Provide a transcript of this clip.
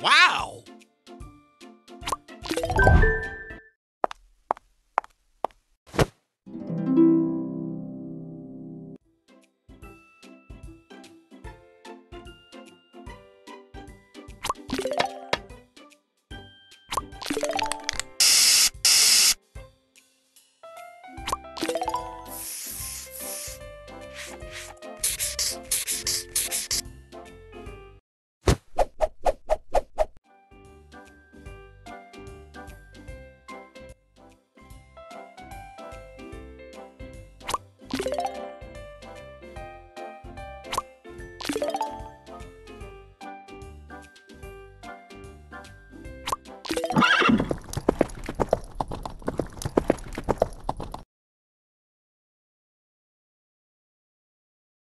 Wow.